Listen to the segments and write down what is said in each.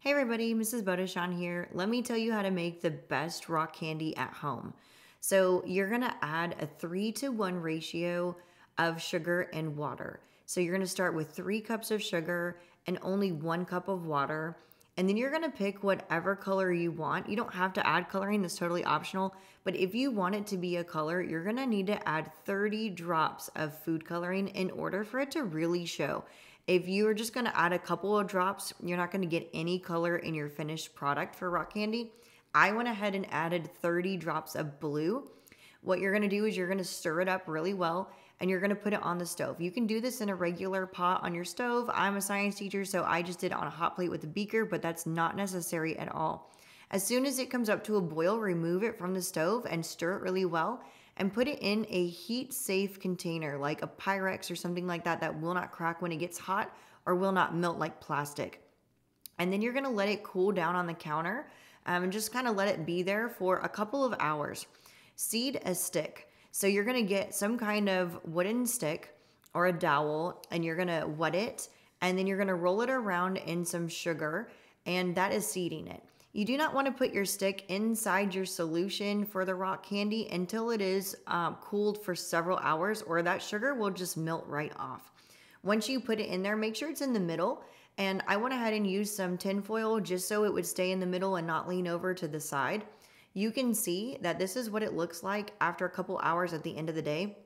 Hey everybody, Mrs. Bodechon here. Let me tell you how to make the best rock candy at home. So you're gonna add a three to one ratio of sugar and water. So you're gonna start with three cups of sugar and only one cup of water. And then you're gonna pick whatever color you want. You don't have to add coloring, that's totally optional. But if you want it to be a color, you're gonna need to add 30 drops of food coloring in order for it to really show. If you're just gonna add a couple of drops, you're not gonna get any color in your finished product for rock candy. I went ahead and added 30 drops of blue. What you're gonna do is you're gonna stir it up really well and you're gonna put it on the stove. You can do this in a regular pot on your stove. I'm a science teacher, so I just did it on a hot plate with a beaker, but that's not necessary at all. As soon as it comes up to a boil, remove it from the stove and stir it really well and put it in a heat safe container like a Pyrex or something like that that will not crack when it gets hot or will not melt like plastic. And then you're gonna let it cool down on the counter um, and just kind of let it be there for a couple of hours. Seed a stick. So you're gonna get some kind of wooden stick or a dowel and you're gonna wet it and then you're gonna roll it around in some sugar and that is seeding it. You do not want to put your stick inside your solution for the rock candy until it is um, cooled for several hours or that sugar will just melt right off. Once you put it in there, make sure it's in the middle. And I went ahead and used some tin foil just so it would stay in the middle and not lean over to the side. You can see that this is what it looks like after a couple hours at the end of the day.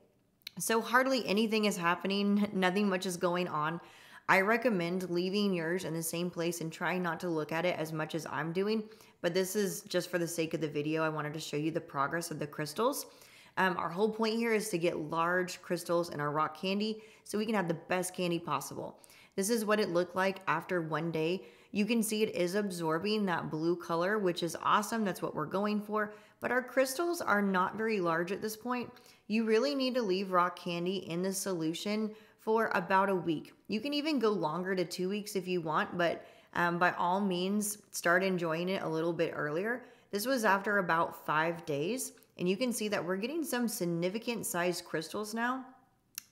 So hardly anything is happening, nothing much is going on. I recommend leaving yours in the same place and trying not to look at it as much as I'm doing. But this is just for the sake of the video. I wanted to show you the progress of the crystals. Um, our whole point here is to get large crystals in our rock candy so we can have the best candy possible. This is what it looked like after one day. You can see it is absorbing that blue color, which is awesome. That's what we're going for. But our crystals are not very large at this point. You really need to leave rock candy in the solution for about a week. You can even go longer to two weeks if you want, but um, by all means, start enjoying it a little bit earlier. This was after about five days, and you can see that we're getting some significant sized crystals now.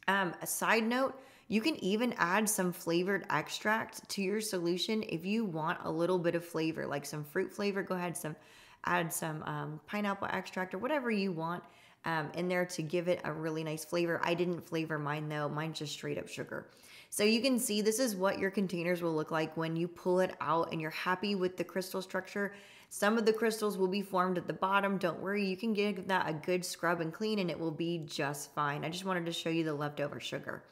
Um, a side note, you can even add some flavored extract to your solution if you want a little bit of flavor, like some fruit flavor. Go ahead, some add some um, pineapple extract or whatever you want um, in there to give it a really nice flavor. I didn't flavor mine though, mine's just straight up sugar. So you can see this is what your containers will look like when you pull it out and you're happy with the crystal structure. Some of the crystals will be formed at the bottom. Don't worry, you can give that a good scrub and clean and it will be just fine. I just wanted to show you the leftover sugar.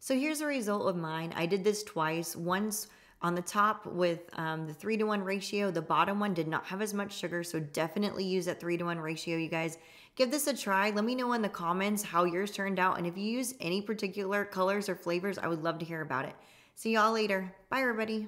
So here's the result of mine. I did this twice. Once on the top with um, the three to one ratio, the bottom one did not have as much sugar, so definitely use that three to one ratio, you guys. Give this a try. Let me know in the comments how yours turned out, and if you use any particular colors or flavors, I would love to hear about it. See y'all later. Bye, everybody.